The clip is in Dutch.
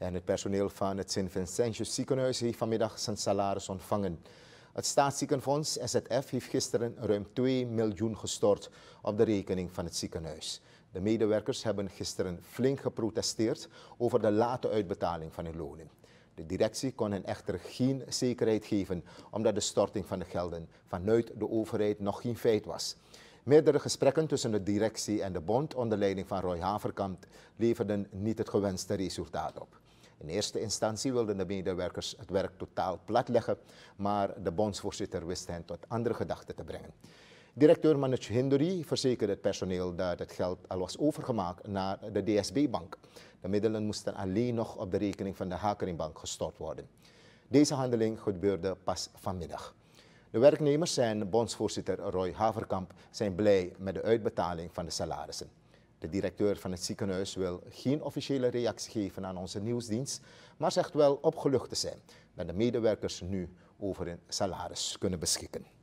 En het personeel van het Sint-Vincentius ziekenhuis heeft vanmiddag zijn salaris ontvangen. Het staatsziekenfonds SZF heeft gisteren ruim 2 miljoen gestort op de rekening van het ziekenhuis. De medewerkers hebben gisteren flink geprotesteerd over de late uitbetaling van hun lonen. De directie kon hen echter geen zekerheid geven omdat de storting van de gelden vanuit de overheid nog geen feit was. Meerdere gesprekken tussen de directie en de bond onder leiding van Roy Haverkamp leverden niet het gewenste resultaat op. In eerste instantie wilden de medewerkers het werk totaal platleggen, maar de bondsvoorzitter wist hen tot andere gedachten te brengen. Directeur Manoj Hinduri verzekerde het personeel dat het geld al was overgemaakt naar de DSB-bank. De middelen moesten alleen nog op de rekening van de Hakeringbank gestort worden. Deze handeling gebeurde pas vanmiddag. De werknemers en bondsvoorzitter Roy Haverkamp zijn blij met de uitbetaling van de salarissen. De directeur van het ziekenhuis wil geen officiële reactie geven aan onze nieuwsdienst, maar zegt wel opgelucht te zijn dat de medewerkers nu over een salaris kunnen beschikken.